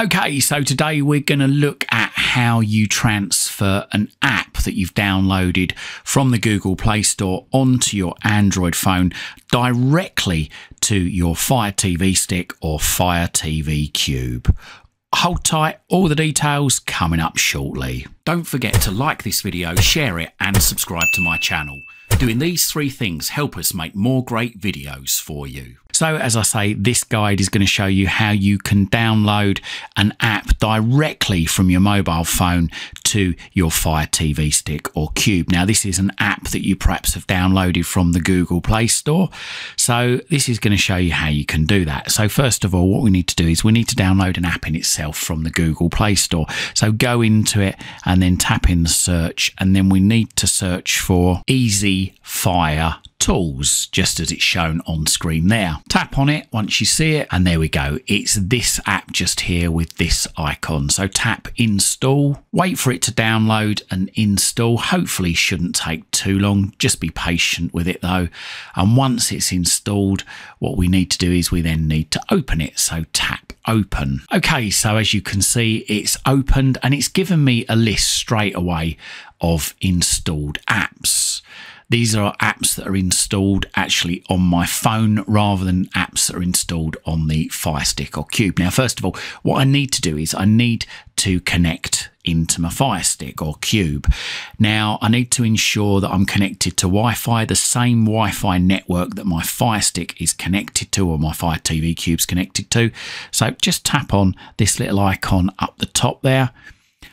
Okay, so today we're going to look at how you transfer an app that you've downloaded from the Google Play Store onto your Android phone directly to your Fire TV stick or Fire TV Cube. Hold tight, all the details coming up shortly. Don't forget to like this video, share it and subscribe to my channel. Doing these three things help us make more great videos for you. So as I say, this guide is going to show you how you can download an app directly from your mobile phone to your Fire TV stick or Cube. Now this is an app that you perhaps have downloaded from the Google Play Store. So this is going to show you how you can do that. So first of all, what we need to do is we need to download an app in itself from the Google Play Store. So go into it and then tap in the search and then we need to search for Easy Fire tools just as it's shown on screen there. Tap on it once you see it and there we go. It's this app just here with this icon. So tap install, wait for it to download and install. Hopefully shouldn't take too long. Just be patient with it though. And once it's installed, what we need to do is we then need to open it. So tap open. Okay, so as you can see, it's opened and it's given me a list straight away of installed apps. These are apps that are installed actually on my phone rather than apps that are installed on the Fire Stick or Cube. Now, first of all, what I need to do is I need to connect into my Fire Stick or Cube. Now, I need to ensure that I'm connected to Wi-Fi, the same Wi-Fi network that my Fire Stick is connected to or my Fire TV Cube's connected to. So just tap on this little icon up the top there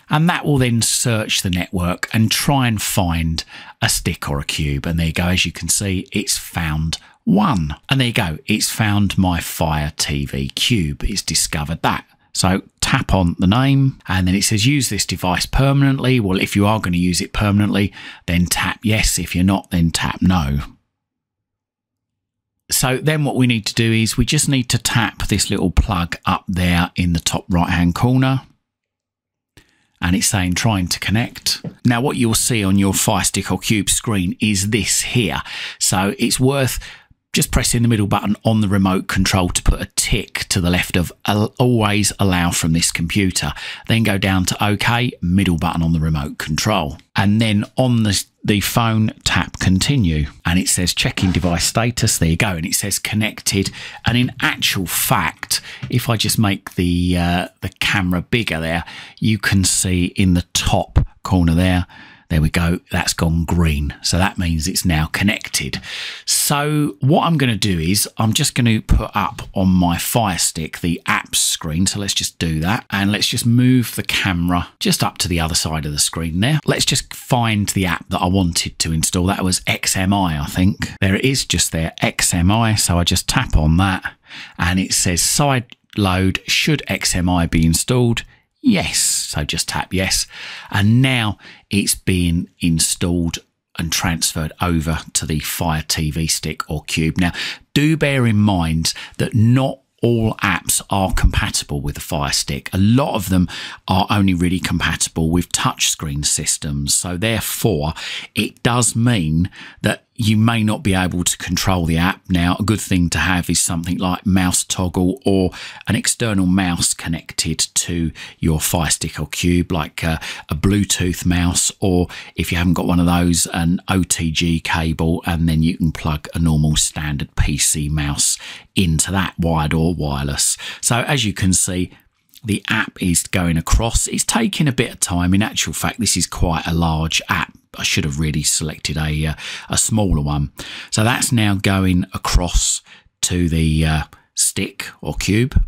and that will then search the network and try and find a stick or a cube. And there you go, as you can see, it's found one. And there you go, it's found my Fire TV Cube. It's discovered that. So tap on the name and then it says use this device permanently. Well, if you are going to use it permanently, then tap yes. If you're not, then tap no. So then what we need to do is we just need to tap this little plug up there in the top right hand corner and it's saying trying to connect. Now what you'll see on your Fire Stick or Cube screen is this here. So it's worth just pressing the middle button on the remote control to put a tick to the left of always allow from this computer. Then go down to OK, middle button on the remote control. And then on the, the phone, tap continue. And it says checking device status. There you go. And it says connected. And in actual fact, if I just make the, uh, the camera bigger there, you can see in the top corner there, there we go. That's gone green. So that means it's now connected. So what I'm going to do is I'm just going to put up on my Fire Stick the apps screen. So let's just do that. And let's just move the camera just up to the other side of the screen there. Let's just find the app that I wanted to install. That was XMI, I think. There it is just there, XMI. So I just tap on that and it says side load should XMI be installed Yes. So just tap yes. And now it's being installed and transferred over to the Fire TV stick or cube. Now, do bear in mind that not all apps are compatible with the Fire Stick. A lot of them are only really compatible with touchscreen systems. So therefore, it does mean that you may not be able to control the app. Now, a good thing to have is something like mouse toggle or an external mouse connected to your Fire Stick or Cube, like a, a Bluetooth mouse, or if you haven't got one of those, an OTG cable, and then you can plug a normal standard PC mouse into that, wired or wireless. So, as you can see, the app is going across. It's taking a bit of time. In actual fact, this is quite a large app I should have really selected a, uh, a smaller one. So that's now going across to the uh, stick or cube.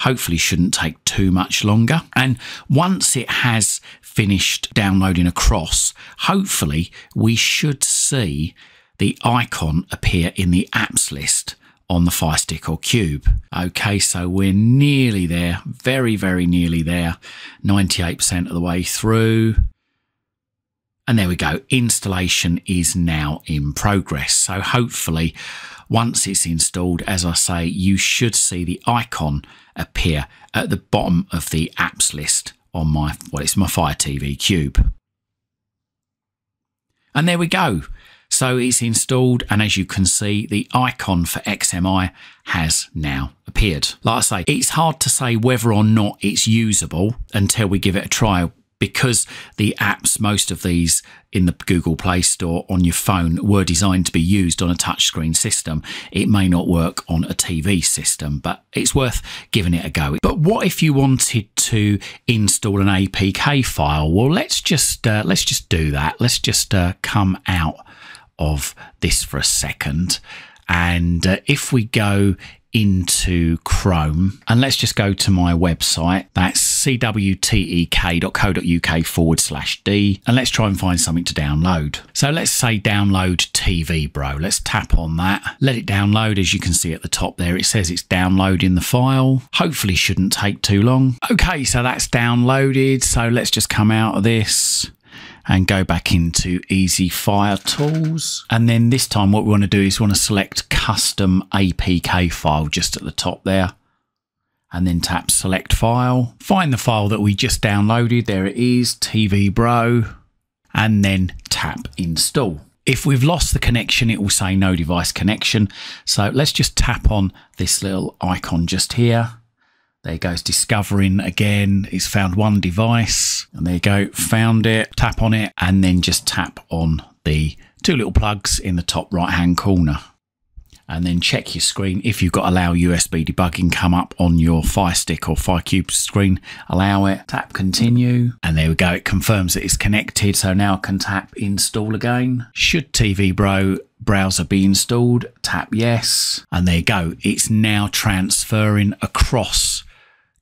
Hopefully shouldn't take too much longer. And once it has finished downloading across, hopefully we should see the icon appear in the apps list on the Fire Stick or Cube. Okay, so we're nearly there, very, very nearly there, 98% of the way through. And there we go. Installation is now in progress. So hopefully once it's installed, as I say, you should see the icon appear at the bottom of the apps list on my, well, it's my Fire TV Cube. And there we go. So it's installed, and as you can see, the icon for XMI has now appeared. Like I say, it's hard to say whether or not it's usable until we give it a try because the apps, most of these in the Google Play Store on your phone, were designed to be used on a touchscreen system. It may not work on a TV system, but it's worth giving it a go. But what if you wanted to install an APK file? Well, let's just uh, let's just do that. Let's just uh, come out of this for a second. And uh, if we go into Chrome and let's just go to my website. That's cwtek.co.uk forward slash D. And let's try and find something to download. So let's say download TV Bro. Let's tap on that. Let it download. As you can see at the top there, it says it's downloading the file. Hopefully shouldn't take too long. Okay, so that's downloaded. So let's just come out of this and go back into Easy Fire Tools. And then this time what we want to do is we want to select Custom APK File just at the top there. And then tap Select File. Find the file that we just downloaded. There it is, TV Bro. And then tap Install. If we've lost the connection, it will say no device connection. So let's just tap on this little icon just here there goes discovering again. It's found one device and there you go, found it, tap on it and then just tap on the two little plugs in the top right hand corner. And then check your screen. If you've got allow USB debugging come up on your Fire Stick or FireCube screen, allow it, tap continue. And there we go. It confirms that it's connected. So now I can tap install again. Should TV Bro browser be installed? Tap yes. And there you go. It's now transferring across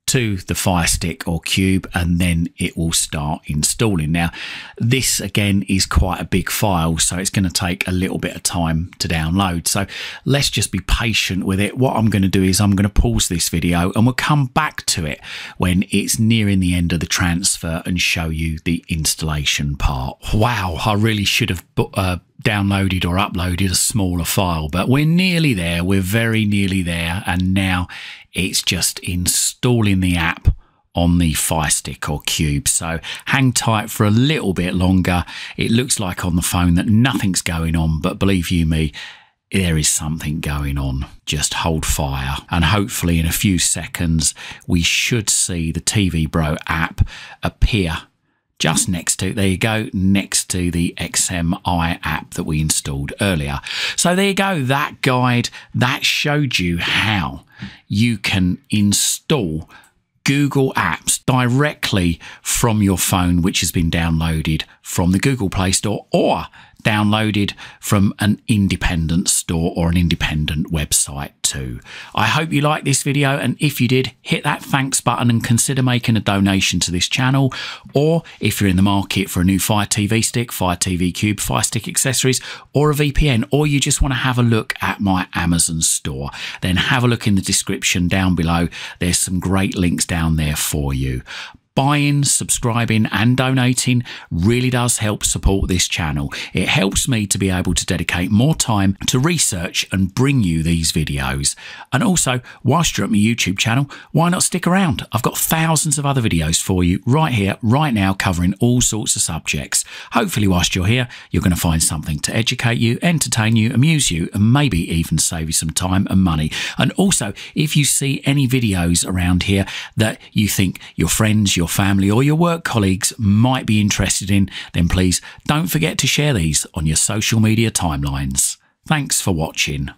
to the Fire Stick or Cube and then it will start installing. Now, this again is quite a big file, so it's going to take a little bit of time to download. So let's just be patient with it. What I'm going to do is I'm going to pause this video and we'll come back to it when it's nearing the end of the transfer and show you the installation part. Wow, I really should have uh, downloaded or uploaded a smaller file, but we're nearly there. We're very nearly there. And now it's just installing the app on the Fire Stick or Cube. So hang tight for a little bit longer. It looks like on the phone that nothing's going on, but believe you me, there is something going on. Just hold fire. And hopefully, in a few seconds, we should see the TV Bro app appear just next to, there you go, next to the XMI app that we installed earlier. So there you go, that guide, that showed you how you can install Google Apps directly from your phone, which has been downloaded from the Google Play Store or downloaded from an independent store or an independent website too. I hope you liked this video and if you did, hit that thanks button and consider making a donation to this channel or if you're in the market for a new Fire TV stick, Fire TV Cube, Fire Stick accessories or a VPN or you just want to have a look at my Amazon store, then have a look in the description down below. There's some great links down there for you buying, subscribing, and donating really does help support this channel. It helps me to be able to dedicate more time to research and bring you these videos. And also, whilst you're at my YouTube channel, why not stick around? I've got thousands of other videos for you right here, right now, covering all sorts of subjects. Hopefully, whilst you're here, you're going to find something to educate you, entertain you, amuse you, and maybe even save you some time and money. And also, if you see any videos around here that you think your friends, your your family or your work colleagues might be interested in, then please don't forget to share these on your social media timelines. Thanks for watching.